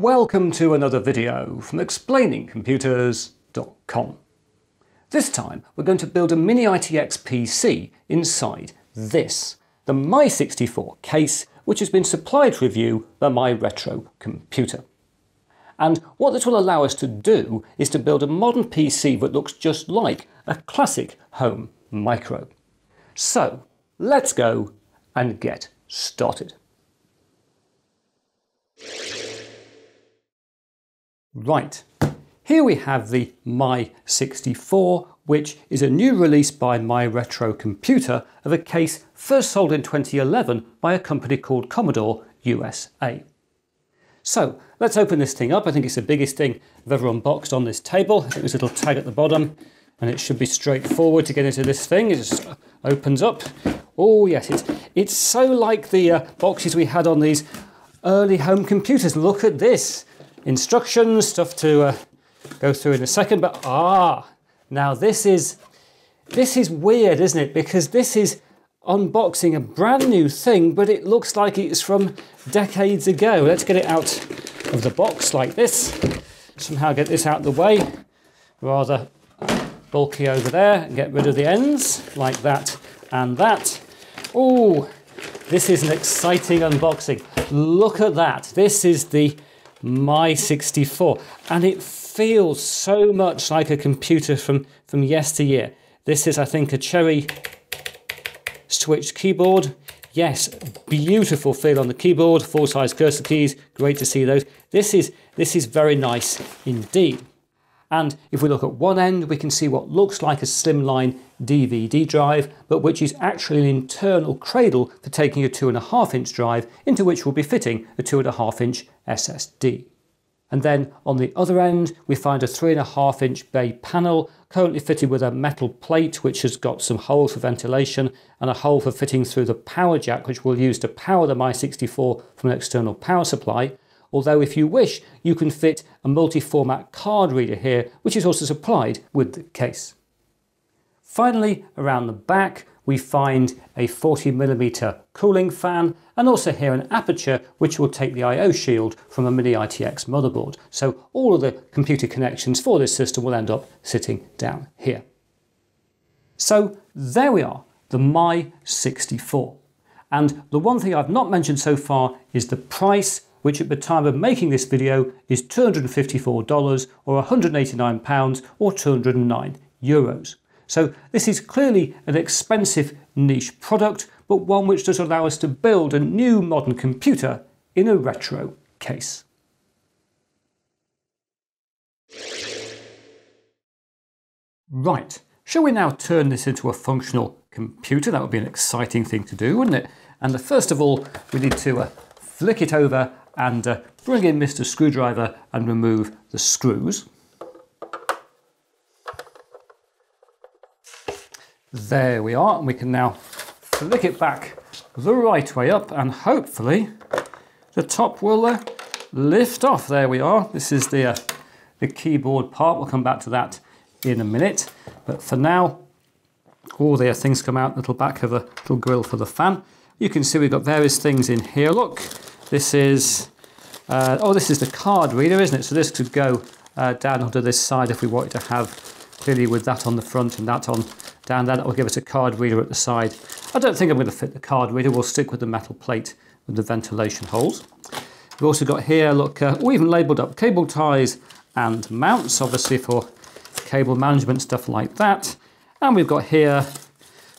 Welcome to another video from explainingcomputers.com. This time we're going to build a Mini ITX PC inside this, the My64 case which has been supplied to review by My Retro Computer. And what this will allow us to do is to build a modern PC that looks just like a classic home micro. So let's go and get started. Right, here we have the My 64, which is a new release by My Retro Computer of a case first sold in 2011 by a company called Commodore USA. So let's open this thing up. I think it's the biggest thing I've ever unboxed on this table. I think there's a little tag at the bottom and it should be straightforward to get into this thing. It just opens up. Oh yes, it's, it's so like the uh, boxes we had on these early home computers. Look at this instructions, stuff to uh, go through in a second. But ah, now this is this is weird, isn't it? Because this is unboxing a brand new thing, but it looks like it's from decades ago. Let's get it out of the box like this. Somehow get this out of the way. Rather bulky over there and get rid of the ends like that and that. Oh, this is an exciting unboxing. Look at that. This is the my 64 and it feels so much like a computer from from yesteryear. This is i think a cherry switch keyboard. Yes beautiful feel on the keyboard. Full size cursor keys. Great to see those. This is this is very nice indeed and if we look at one end, we can see what looks like a slimline DVD drive, but which is actually an internal cradle for taking a 2.5 inch drive into which we'll be fitting a 2.5 inch SSD. And then on the other end, we find a 3.5 inch bay panel, currently fitted with a metal plate which has got some holes for ventilation and a hole for fitting through the power jack which we'll use to power the My64 from an external power supply although if you wish, you can fit a multi-format card reader here, which is also supplied with the case. Finally, around the back, we find a 40mm cooling fan and also here an aperture which will take the I.O. shield from a Mini ITX motherboard. So all of the computer connections for this system will end up sitting down here. So there we are, the My 64. And the one thing I've not mentioned so far is the price which at the time of making this video is $254 or £189 or 209 euros. So this is clearly an expensive niche product, but one which does allow us to build a new modern computer in a retro case. Right, shall we now turn this into a functional computer? That would be an exciting thing to do, wouldn't it? And the, first of all, we need to uh, flick it over and uh, bring in Mr. Screwdriver and remove the screws. There we are, and we can now flick it back the right way up and hopefully the top will uh, lift off. There we are. This is the, uh, the keyboard part. We'll come back to that in a minute. But for now, all the things come out, little back of the little grill for the fan. You can see we've got various things in here. Look, this is, uh, oh, this is the card reader, isn't it? So this could go uh, down onto this side if we wanted to have clearly with that on the front and that on down there. That will give us a card reader at the side. I don't think I'm going to fit the card reader. We'll stick with the metal plate with the ventilation holes. We've also got here, look, uh, we even labelled up cable ties and mounts, obviously for cable management, stuff like that. And we've got here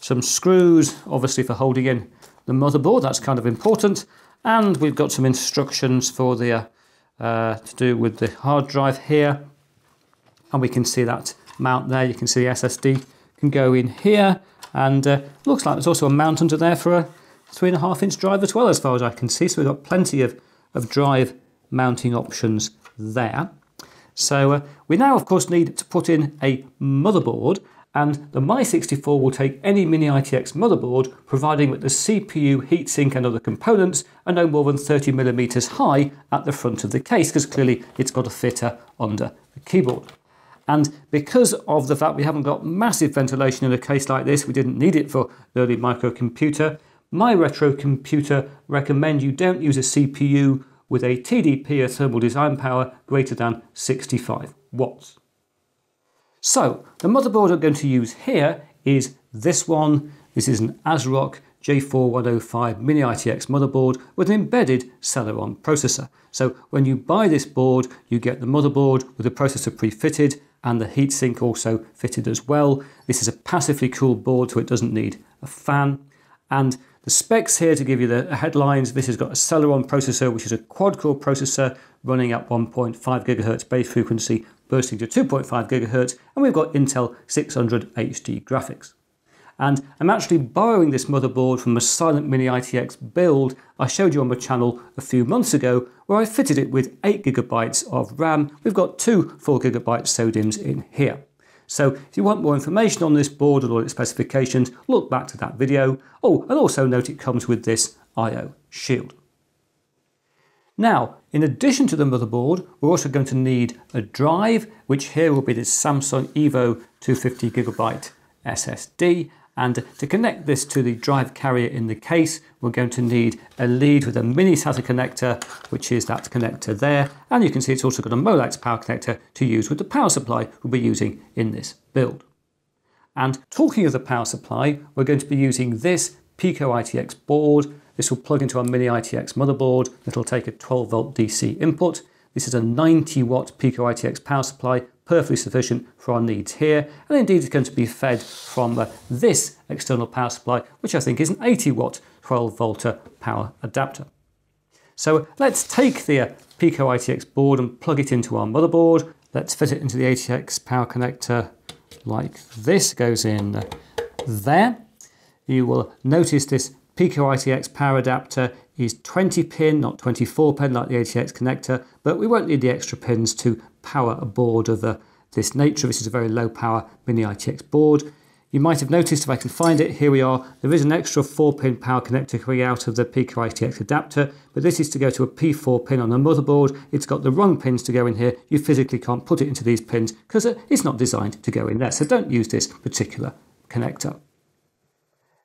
some screws, obviously for holding in the motherboard. That's kind of important. And we've got some instructions for the uh, to do with the hard drive here. And we can see that mount there. You can see the SSD can go in here. And uh, looks like there's also a mount under there for a three and a half inch drive as well, as far as I can see. So we've got plenty of, of drive mounting options there. So uh, we now, of course, need to put in a motherboard and the My64 will take any Mini ITX motherboard providing that the CPU, heatsink and other components are no more than 30mm high at the front of the case because clearly it's got a fitter under the keyboard. And because of the fact we haven't got massive ventilation in a case like this, we didn't need it for early microcomputer, my retro computer recommend you don't use a CPU with a TDP, a thermal design power, greater than 65 watts. So the motherboard I'm going to use here is this one. This is an ASRock J4105 Mini ITX motherboard with an embedded Celeron processor. So when you buy this board, you get the motherboard with the processor pre-fitted and the heatsink also fitted as well. This is a passively cooled board, so it doesn't need a fan. And the specs here to give you the headlines, this has got a Celeron processor, which is a quad-core processor running at 1.5 gigahertz base frequency, bursting to 2.5 gigahertz, and we've got Intel 600 HD graphics. And I'm actually borrowing this motherboard from a Silent Mini ITX build I showed you on my channel a few months ago, where I fitted it with 8GB of RAM. We've got two 4GB SODIMMs in here. So if you want more information on this board and all its specifications, look back to that video. Oh, and also note it comes with this I.O. shield. Now, in addition to the motherboard, we're also going to need a drive, which here will be the Samsung Evo 250GB SSD, and to connect this to the drive carrier in the case, we're going to need a lead with a mini SATA connector, which is that connector there. And you can see it's also got a Molex power connector to use with the power supply we'll be using in this build. And talking of the power supply, we're going to be using this Pico ITX board. This will plug into our mini ITX motherboard. It'll take a 12 volt DC input. This is a 90 watt Pico ITX power supply perfectly sufficient for our needs here. And indeed it's going to be fed from uh, this external power supply, which I think is an 80 watt 12 volt power adapter. So let's take the uh, Pico ITX board and plug it into our motherboard. Let's fit it into the ATX power connector like this, goes in uh, there. You will notice this Pico ITX power adapter is 20 pin, not 24 pin like the ATX connector, but we won't need the extra pins to power a board of the, this nature. This is a very low power mini ITX board. You might have noticed if I can find it, here we are, there is an extra 4 pin power connector coming out of the Pico ITX adapter, but this is to go to a P4 pin on the motherboard. It's got the wrong pins to go in here. You physically can't put it into these pins because uh, it's not designed to go in there. So don't use this particular connector.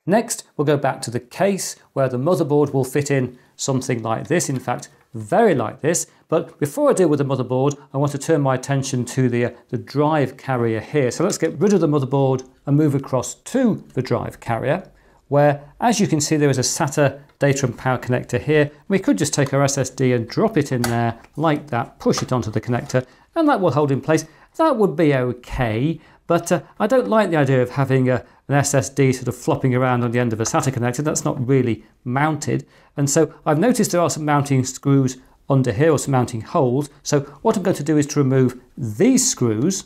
Next, we'll go back to the case where the motherboard will fit in something like this. In fact, very like this. But before I deal with the motherboard, I want to turn my attention to the, uh, the drive carrier here. So let's get rid of the motherboard and move across to the drive carrier, where, as you can see, there is a SATA data and power connector here. We could just take our SSD and drop it in there like that, push it onto the connector, and that will hold in place. That would be okay, but uh, I don't like the idea of having a, an SSD sort of flopping around on the end of a SATA connector. That's not really mounted. And so I've noticed there are some mounting screws under here or some mounting holes. So what I'm going to do is to remove these screws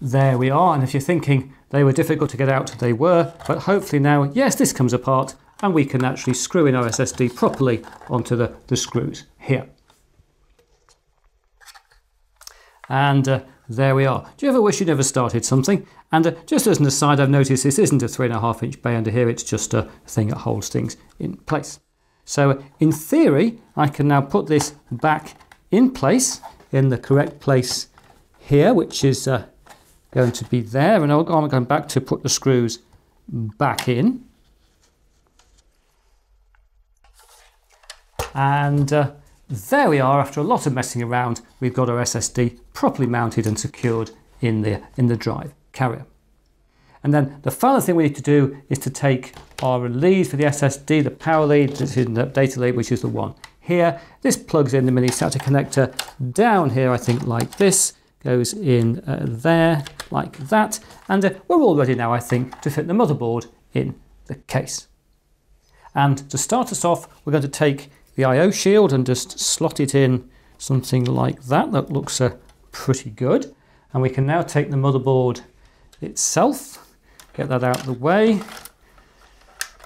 There we are, and if you're thinking they were difficult to get out, they were, but hopefully now, yes, this comes apart and we can actually screw in our SSD properly onto the, the screws here. And uh, there we are. Do you ever wish you never started something? And uh, just as an aside, I've noticed this isn't a three and a half inch bay under here, it's just a thing that holds things in place. So uh, in theory, I can now put this back in place in the correct place here, which is uh, going to be there. And I'm going back to put the screws back in. And uh, there we are, after a lot of messing around, we've got our SSD properly mounted and secured in the, in the drive carrier. And then the final thing we need to do is to take our lead for the SSD, the power lead, this is the data lead, which is the one here. This plugs in the mini SATA connector down here, I think like this, goes in uh, there like that. And uh, we're all ready now, I think, to fit the motherboard in the case. And to start us off, we're going to take the I.O. shield and just slot it in something like that. That looks uh, pretty good. And we can now take the motherboard itself, get that out of the way.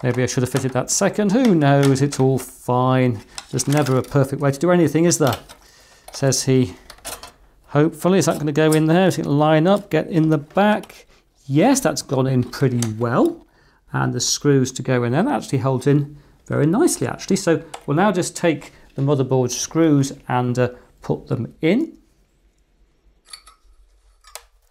Maybe I should have fitted that second. Who knows? It's all fine. There's never a perfect way to do anything, is there? Says he. Hopefully, is that going to go in there? Is it line up, get in the back? Yes, that's gone in pretty well. And the screws to go in there. That actually holds in very nicely actually. So we'll now just take the motherboard screws and uh, put them in.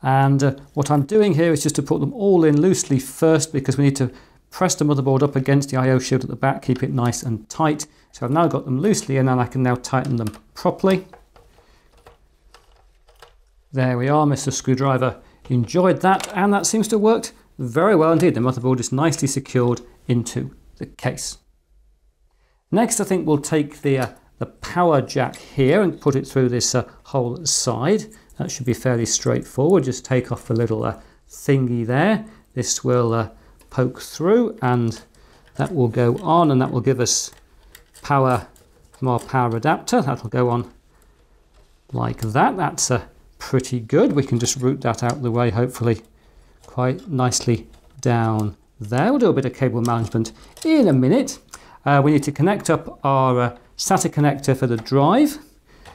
And uh, what I'm doing here is just to put them all in loosely first because we need to press the motherboard up against the I.O. shield at the back, keep it nice and tight. So I've now got them loosely in and I can now tighten them properly. There we are, Mr. Screwdriver enjoyed that and that seems to have worked very well indeed. The motherboard is nicely secured into the case. Next I think we'll take the, uh, the power jack here and put it through this uh, hole side. That should be fairly straightforward. Just take off the little uh, thingy there. This will uh, poke through and that will go on and that will give us power from our power adapter. That'll go on like that. That's uh, pretty good. We can just route that out of the way, hopefully quite nicely down there. We'll do a bit of cable management in a minute. Uh, we need to connect up our uh, SATA connector for the drive.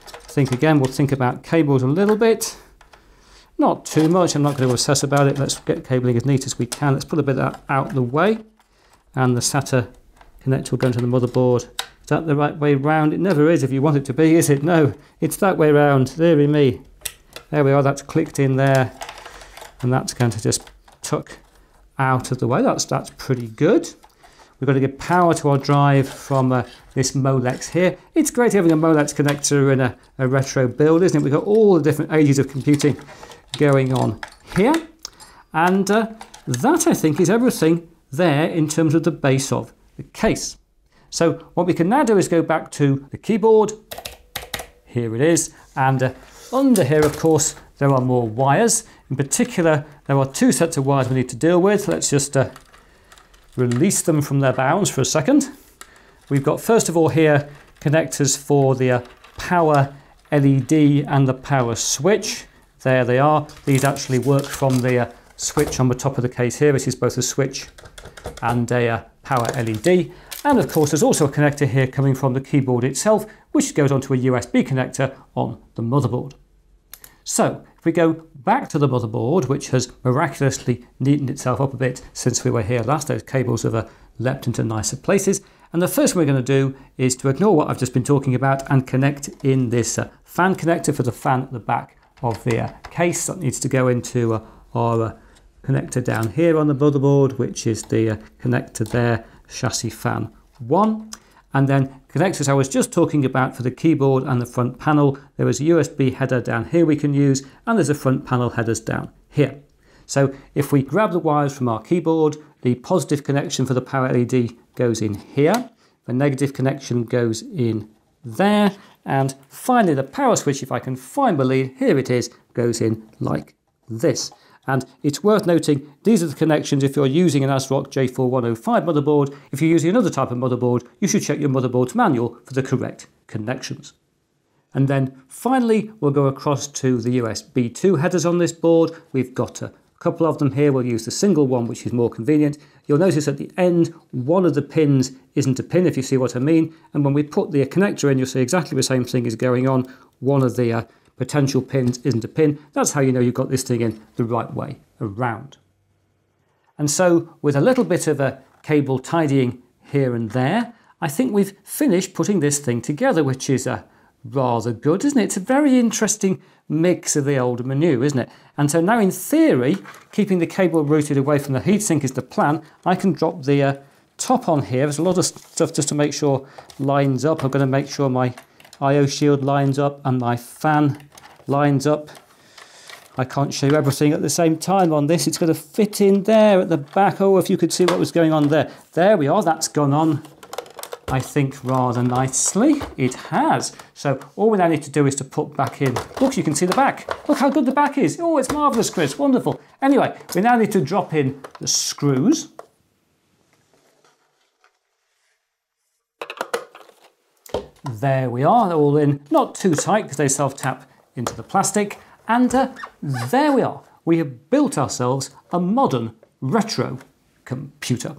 Think again, we'll think about cables a little bit. Not too much, I'm not going to obsess about it. Let's get cabling as neat as we can. Let's put a bit of that out the way. And the SATA connector will go into the motherboard. Is that the right way round? It never is if you want it to be, is it? No, it's that way round. Deary me. There we are, that's clicked in there. And that's going to just tuck out of the way. That's, that's pretty good. We've got to get power to our drive from uh, this Molex here. It's great having a Molex connector in a, a retro build, isn't it? We've got all the different ages of computing going on here. And uh, that, I think, is everything there in terms of the base of the case. So what we can now do is go back to the keyboard. Here it is. And uh, under here, of course, there are more wires. In particular, there are two sets of wires we need to deal with. Let's just uh, release them from their bounds for a second. We've got, first of all, here connectors for the uh, power LED and the power switch. There they are. These actually work from the uh, switch on the top of the case here, which is both a switch and a uh, power LED. And of course, there's also a connector here coming from the keyboard itself, which goes onto a USB connector on the motherboard. So if we go back to the motherboard, which has miraculously neatened itself up a bit since we were here last, those cables have uh, leapt into nicer places. And the first thing we're going to do is to ignore what I've just been talking about and connect in this uh, fan connector for the fan at the back of the uh, case. That needs to go into uh, our uh, connector down here on the motherboard, which is the uh, connector there, chassis fan 1. And then connectors I was just talking about for the keyboard and the front panel. There is a USB header down here we can use, and there's a front panel headers down here. So if we grab the wires from our keyboard, the positive connection for the power LED goes in here, the negative connection goes in there, and finally the power switch, if I can find the lead, here it is, goes in like this. And it's worth noting, these are the connections if you're using an ASRock J4105 motherboard. If you're using another type of motherboard, you should check your motherboard's manual for the correct connections. And then finally, we'll go across to the USB 2 headers on this board. We've got a couple of them here. We'll use the single one, which is more convenient. You'll notice at the end, one of the pins isn't a pin, if you see what I mean. And when we put the connector in, you'll see exactly the same thing is going on. One of the uh, potential pins isn't a pin. That's how you know you've got this thing in the right way around. And so with a little bit of a cable tidying here and there, I think we've finished putting this thing together, which is a rather good, isn't it? It's a very interesting mix of the old new, isn't it? And so now in theory, keeping the cable routed away from the heatsink is the plan. I can drop the uh, top on here. There's a lot of stuff just to make sure lines up. I'm going to make sure my IO shield lines up and my fan lines up. I can't show you everything at the same time on this. It's going to fit in there at the back. Oh, if you could see what was going on there. There we are. That's gone on, I think, rather nicely. It has. So all we now need to do is to put back in. Look, you can see the back. Look how good the back is. Oh, it's marvellous, Chris. Wonderful. Anyway, we now need to drop in the screws. There we are, they're all in, not too tight because they self-tap into the plastic. And uh, there we are, we have built ourselves a modern retro computer.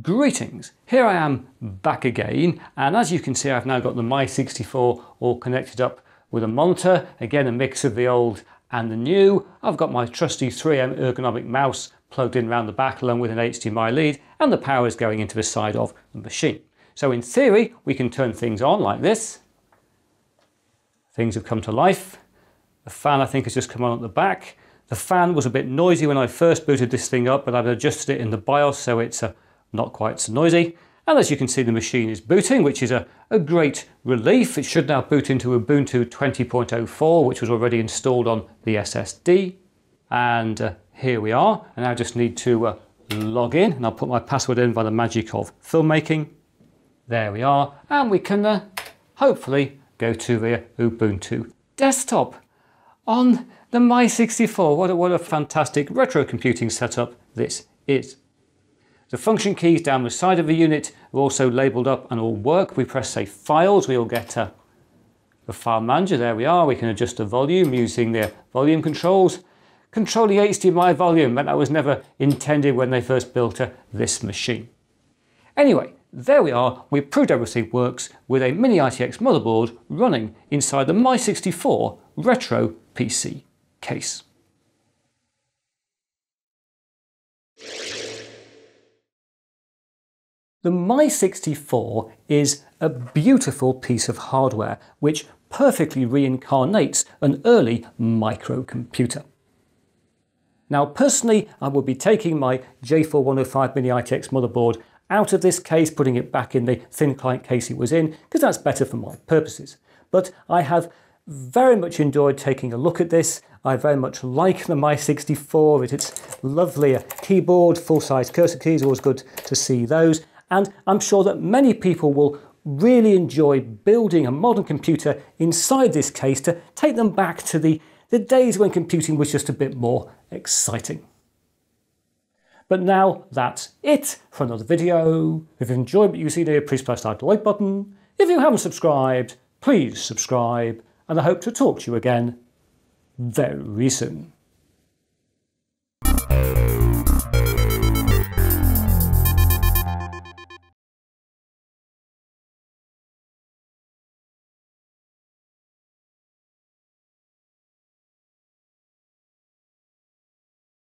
Greetings, here I am back again and as you can see I've now got the My64 all connected up with a monitor, again a mix of the old and the new. I've got my trusty 3M ergonomic mouse plugged in around the back along with an HDMI lead and the power is going into the side of the machine. So in theory we can turn things on like this. Things have come to life. The fan I think has just come on at the back. The fan was a bit noisy when I first booted this thing up, but I've adjusted it in the BIOS so it's uh, not quite so noisy. And as you can see, the machine is booting, which is a, a great relief. It should now boot into Ubuntu 20.04, which was already installed on the SSD. And uh, here we are. And I just need to uh, log in, and I'll put my password in by the magic of filmmaking. There we are. And we can uh, hopefully go to the Ubuntu desktop on the My64. What a, what a fantastic retro computing setup this is. The function keys down the side of the unit are also labelled up and all work. We press say files, we'll get uh, the file manager. There we are. We can adjust the volume using the volume controls. Control the HDMI volume, but that was never intended when they first built this machine. Anyway, there we are. We proved everything works with a Mini ITX motherboard running inside the My64 Retro PC case. The My64 is a beautiful piece of hardware which perfectly reincarnates an early microcomputer. Now personally I will be taking my J4105 Mini ITX motherboard out of this case, putting it back in the thin client case it was in, because that's better for my purposes. But I have very much enjoyed taking a look at this. I very much like the My64 with its lovely keyboard, full-size cursor keys, always good to see those. And I'm sure that many people will really enjoy building a modern computer inside this case to take them back to the, the days when computing was just a bit more exciting. But now that's it for another video. If you've enjoyed what you've seen here, please press that like button. If you haven't subscribed, please subscribe. And I hope to talk to you again very soon.